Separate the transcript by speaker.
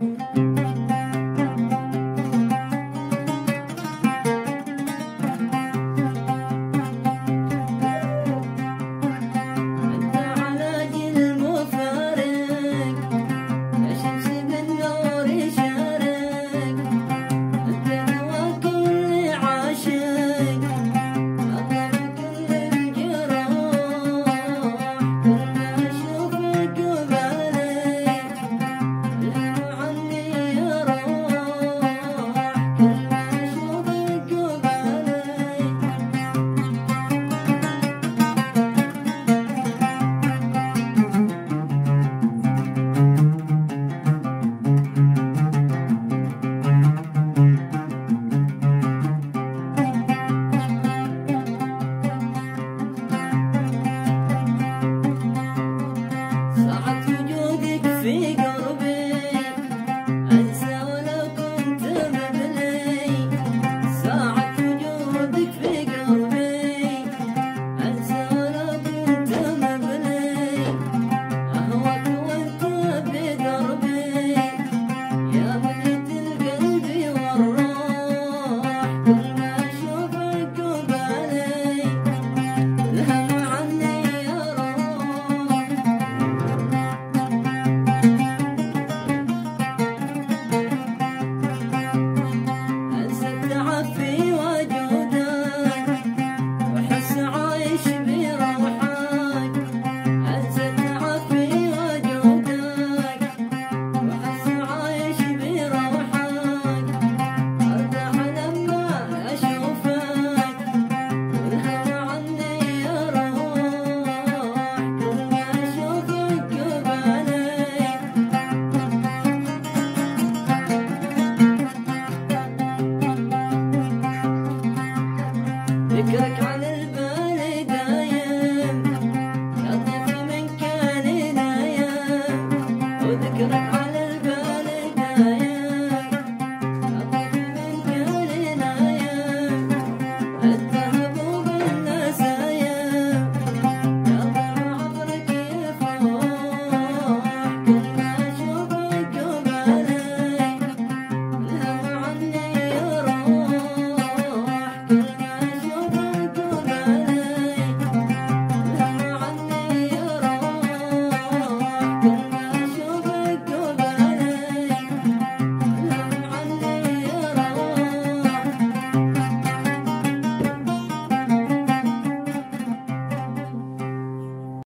Speaker 1: Bye. Good.